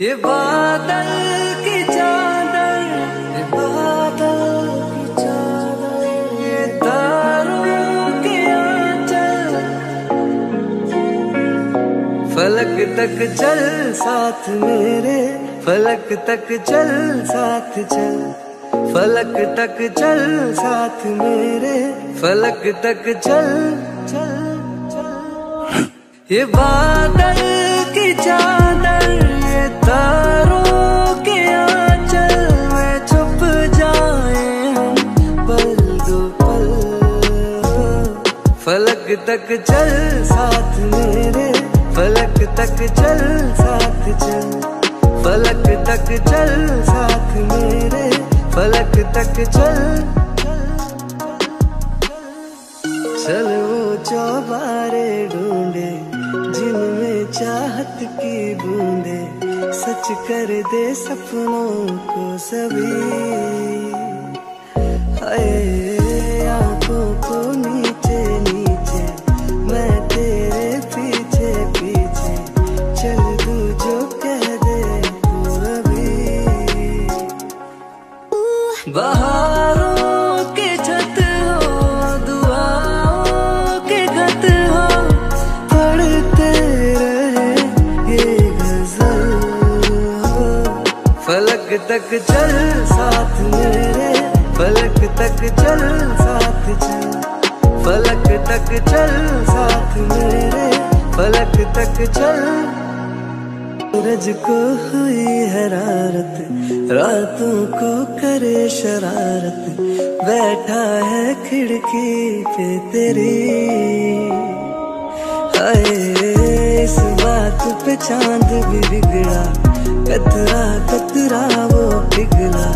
ये बादल की चादर, ये बादल की चादर, ये तारों के आंचल। फलक तक चल, साथ मेरे, फलक तक चल, साथ चल। फलक तक चल, साथ मेरे, फलक तक चल चल चल। ये बादल की चादर फलक तक चल, साथ मेरे। फलक तक चल, साथ चल। फलक तक चल, साथ मेरे। फलक तक चल चल वो चौबारे ढूंढे, जिनमें चाहत की बूंदे। सच कर दे सपनों को सभी। हाय, आँखों को नीचे नीचे, मैं तेरे पीछे पीछे, चल तू जो कह दे तू अभी। बहारों तक चल साथ मेरे। फलक तक चल साथ चल। फलक तक चल साथ मेरे। फलक तक चल। सूरज को हुई हरारत, रातों को करे शरारत। बैठा है खिड़की पे तेरी। हाय, इस बात पे चाँद भी बिगड़ा। कतरा कतरा वो पिघला।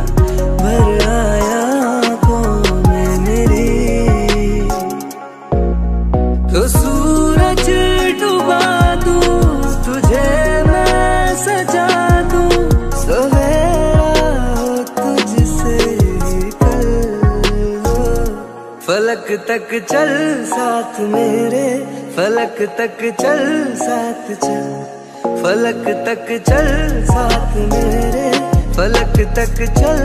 भर आया मेरी। तो सूरज डुबा तुझे मैं सजा दूँ। सवेरा तुझसे फलक तक चल साथ मेरे, फलक तक चल साथ चल। फलक तक चल साथ मेरे फलक तक चल